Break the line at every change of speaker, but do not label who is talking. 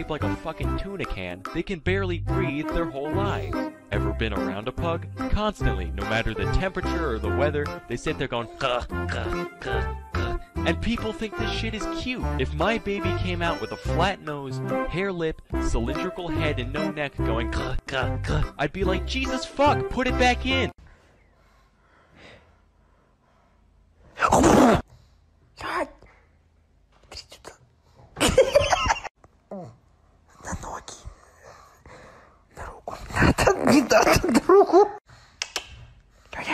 shaped like a fucking tuna can, they can barely breathe their whole lives. Ever been around a pug? Constantly, no matter the temperature or the weather, they sit there going, "Gah, gah, gah, gah." and people think this shit is cute. If my baby came out with a flat nose, hare lip, cylindrical head, and no neck going, "Gah, gah, gah," I'd be like, Jesus fuck, put it back in.
나한테 나한테 들어오고. 여기.